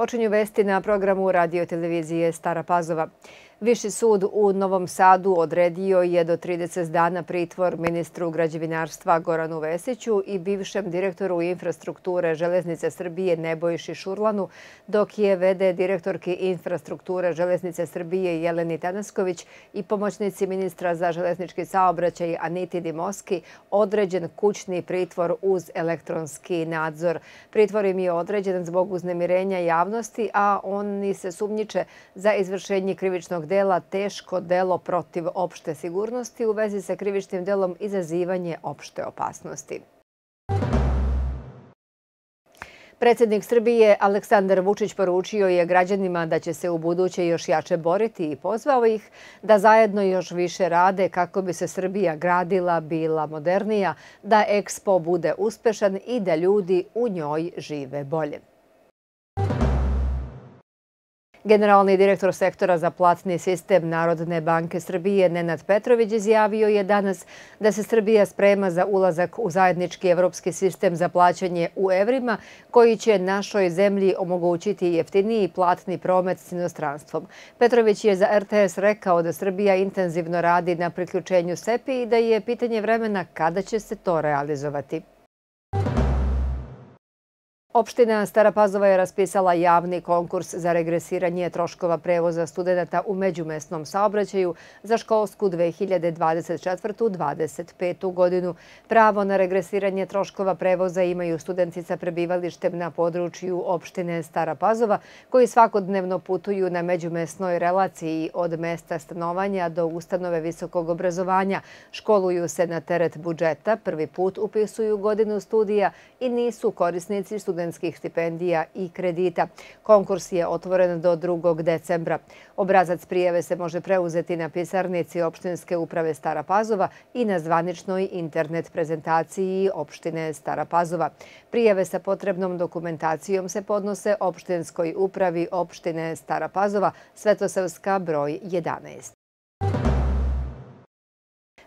Počinju vesti na programu radio televizije Stara Pazova. Viši sud u Novom Sadu odredio je do 30 dana pritvor ministru građevinarstva Goranu Vesiću i bivšem direktoru infrastrukture Železnice Srbije Nebojši Šurlanu, dok je vede direktorki infrastrukture Železnice Srbije Jeleni Tanasković i pomoćnici ministra za železnički saobraćaj Aniti Dimoski određen kućni pritvor uz elektronski nadzor. Pritvor im je određen zbog uznemirenja javnosti, a oni se sumnjiče za izvršenje krivičnog dela teško delo protiv opšte sigurnosti u vezi sa krivičnim delom izazivanje opšte opasnosti. Predsjednik Srbije Aleksandar Vučić poručio je građanima da će se u buduće još jače boriti i pozvao ih da zajedno još više rade kako bi se Srbija gradila, bila modernija, da Expo bude uspešan i da ljudi u njoj žive bolje. Generalni direktor sektora za platni sistem Narodne banke Srbije Nenad Petrović izjavio je danas da se Srbija sprema za ulazak u zajednički evropski sistem za plaćanje u evrima koji će našoj zemlji omogućiti jeftiniji platni promet s inostranstvom. Petrović je za RTS rekao da Srbija intenzivno radi na priključenju SEPI i da je pitanje vremena kada će se to realizovati. Opština Stara Pazova je raspisala javni konkurs za regresiranje troškova prevoza studenta u međumestnom saobraćaju za školsku 2024-2025. godinu. Pravo na regresiranje troškova prevoza imaju studenti sa prebivalištem na području opštine Stara Pazova koji svakodnevno putuju na međumestnoj relaciji od mesta stanovanja do ustanove visokog obrazovanja. Školuju se na teret budžeta, prvi put upisuju godinu studija i nisu korisnici studenta studentskih stipendija i kredita. Konkurs je otvoren do 2. decembra. Obrazac prijeve se može preuzeti na pisarnici opštinske uprave Stara Pazova i na zvaničnoj internet prezentaciji opštine Stara Pazova. Prijeve sa potrebnom dokumentacijom se podnose opštinskoj upravi opštine Stara Pazova, Svetosavska broj 11.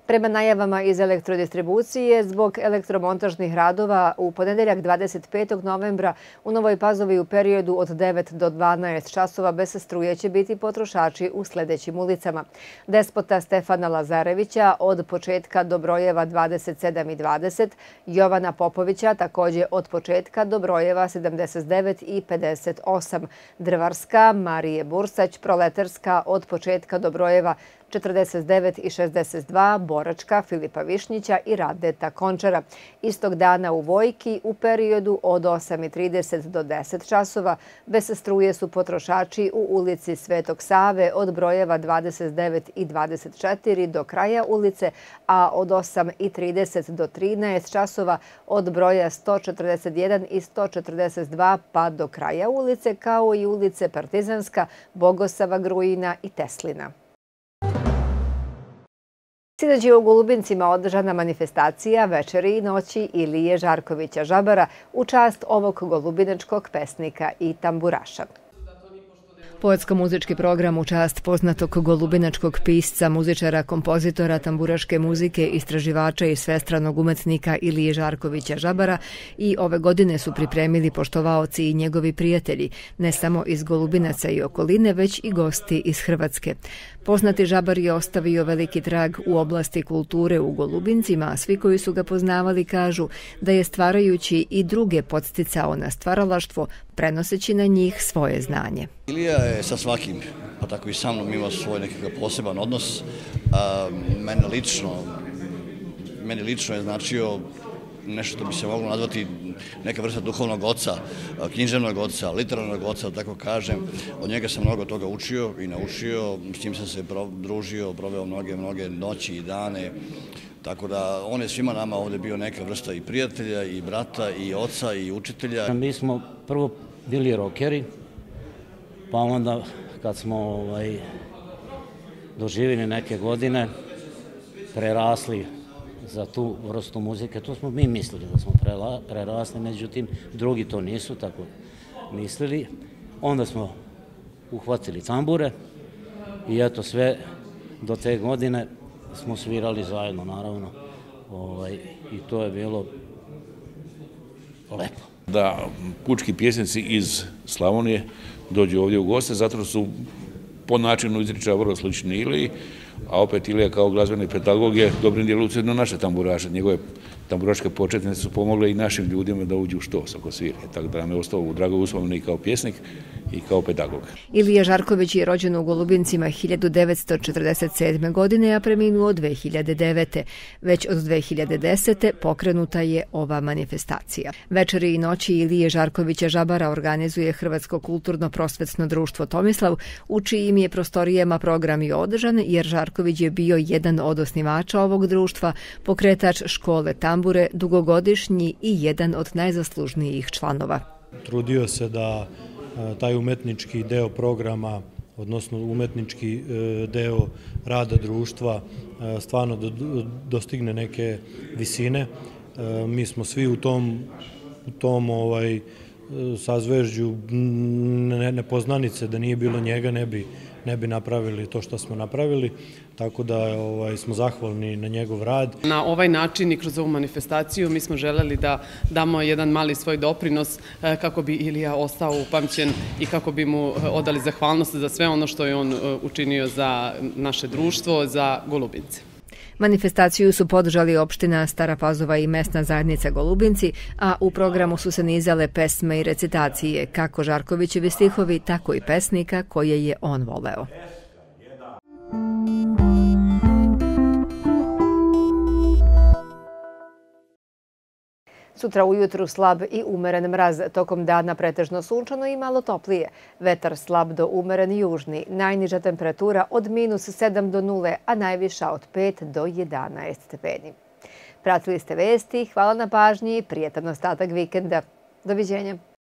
Prema najavama iz elektrodistribucije, zbog elektromontažnih radova u ponedeljak 25. novembra u Novoj Pazovi u periodu od 9 do 12 časova bez struje će biti potrošači u sljedećim ulicama. Despota Stefana Lazarevića od početka do brojeva 27 i 20, Jovana Popovića također od početka do brojeva 79 i 58, Drvarska, Marije Bursać, Proletarska od početka do brojeva 49 i 62 Boračka, Filipa Višnjića i Radeta Končara. Istog dana u Vojki u periodu od 8.30 do 10 časova bez struje su potrošači u ulici Svetog Save od brojeva 29 i 24 do kraja ulice, a od 8.30 do 13 časova od broja 141 i 142 pa do kraja ulice kao i ulice Partizanska, Bogosava, Grujina i Teslina. Sinoć je u Golubincima održana manifestacija večeri i noći Ilije Žarkovića Žabara u čast ovog golubinačkog pesnika i tamburaša. Poetsko-muzički program u čast poznatog golubinačkog pisca, muzičara, kompozitora, tamburaške muzike, istraživača i svestranog umetnika Ilije Žarkovića Žabara i ove godine su pripremili poštovaoci i njegovi prijatelji, ne samo iz Golubinaca i okoline, već i gosti iz Hrvatske. Poznati Žabar je ostavio veliki trag u oblasti kulture u Golubincima, a svi koji su ga poznavali kažu da je stvarajući i druge podsticao na stvaralaštvo, prenoseći na njih svoje znanje. Ilija je sa svakim, pa tako i sa mnom, ima svoj nekakav poseban odnos. A, mene lično, meni lično je značio nešto što bi se moglo nazvati neka vrsta duhovnog oca, književnog oca, literarnog oca, tako kažem. Od njega sam mnogo toga učio i naučio, s njim sam se družio, proveo mnoge, mnoge noći i dane. Tako da on je svima nama ovdje bio neka vrsta i prijatelja, i brata, i oca, i učitelja. Mi smo prvo bili rokeri, pa onda kad smo ovaj, doživili neke godine, prerasli za tu vrstu muzike, to smo mi mislili da smo prerasli, međutim drugi to nisu tako mislili. Onda smo uhvatili tambure i eto sve do te godine smo svirali zajedno, naravno. Ovaj, I to je bilo lepo. da pučki pjesnici iz Slavonije dođu ovdje u goste, zato su po načinu izričaja vrlo slični ili a opet Ilija kao glazbeni pedagog je dobrim dijelu ucjedno naše tamburaše. Njegove tamburaške početnice su pomogle i našim ljudima da uđu u što sa kosvirke. Tako da nam je ostao u drago uspomenu i kao pjesnik i kao pedagog. Ilija Žarković je rođen u Golubincima 1947. godine, a preminuo 2009. Već od 2010. pokrenuta je ova manifestacija. Večeri i noći Ilije Žarkovića Žabara organizuje Hrvatsko kulturno-prosvetsno društvo Tomislav, u čijim je prostorijama program i održan, jer Žarković je bio jedan od osnivača ovog društva, pokretač škole tambure, dugogodišnji i jedan od najzaslužnijih članova. Trudio se da e, taj umetnički deo programa, odnosno umetnički e, deo rada društva e, stvarno dostigne neke visine. Mi smo svi u tom, u tom ovaj, sazvežđu nepoznanice, da nije bilo njega, ne bi, ne bi napravili to što smo napravili tako da ovaj, smo zahvalni na njegov rad. Na ovaj način i kroz ovu manifestaciju mi smo želeli da damo jedan mali svoj doprinos eh, kako bi Ilija ostao upamćen i kako bi mu eh, odali zahvalnost za sve ono što je on eh, učinio za naše društvo, za Golubince. Manifestaciju su podržali opština Stara Pazova i mesna zajednica Golubinci, a u programu su se nizale pesme i recitacije kako Žarkovićevi stihovi, tako i pesnika koje je on voleo. Sutra ujutru slab i umeren mraz, tokom dana pretežno sunčano i malo toplije. Vetar slab do umeren južni, najniža temperatura od minus 7 do 0, a najviša od 5 do 11 stepeni. Pratili ste vesti, hvala na pažnji i prijetan ostatak vikenda. Doviđenja.